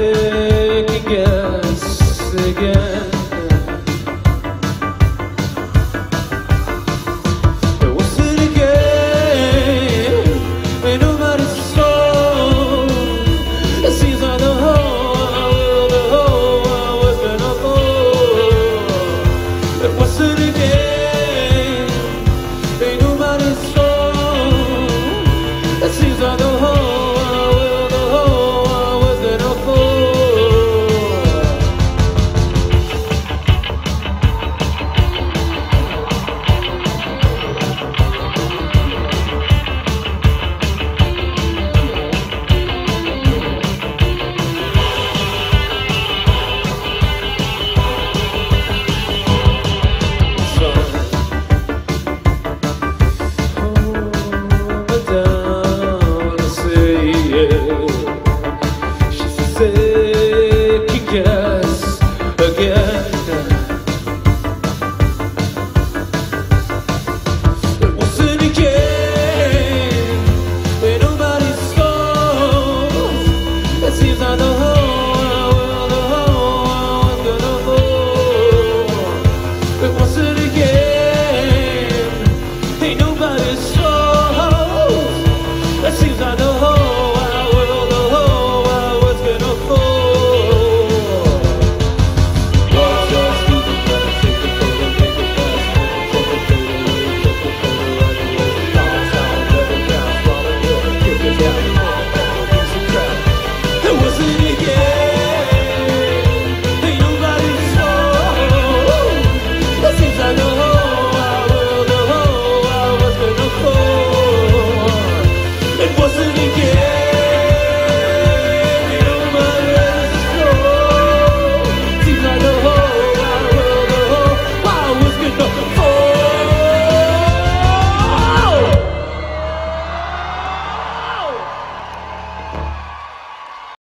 again, again.